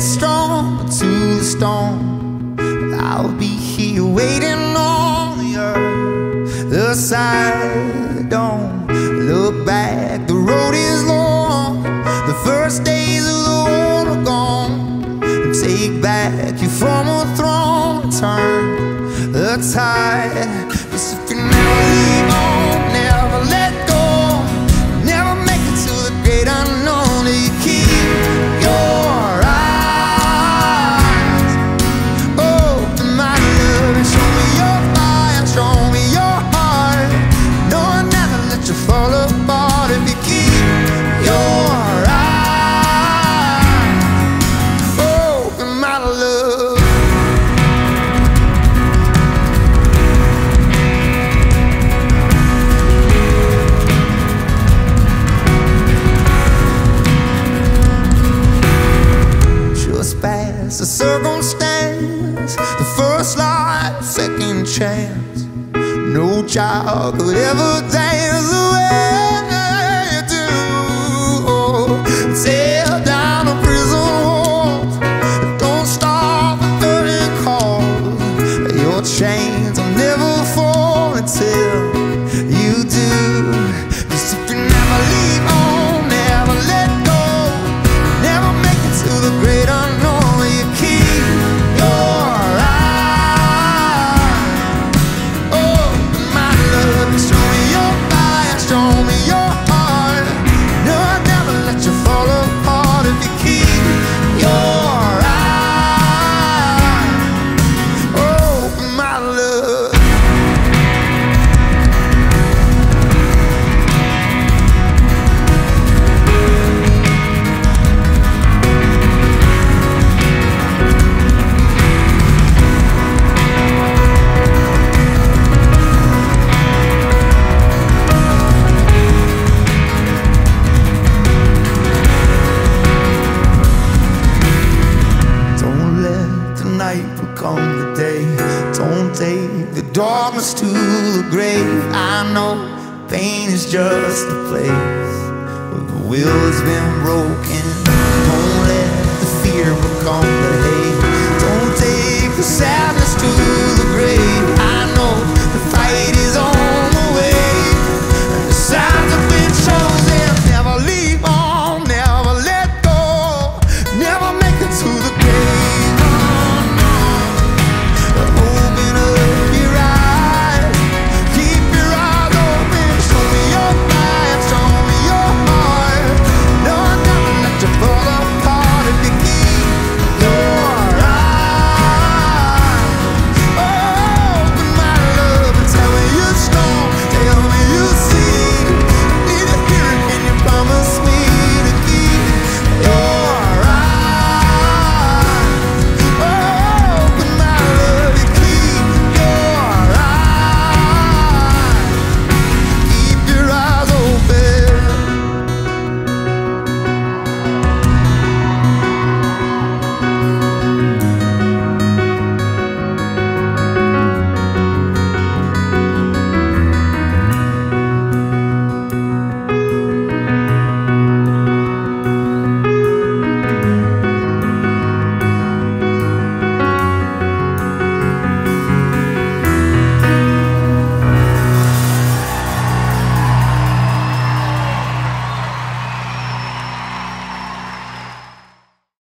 hold your to the storm. I'll be here waiting on the other side. Don't look back, the road is long. The first days world are gone. Take back your former throne, turn the tide. If you never the circumstance, the first light, second chance. No child could ever dance the night become the day. Don't take the darkness to the grave. I know pain is just a place where the will has been broken. Don't let the fear become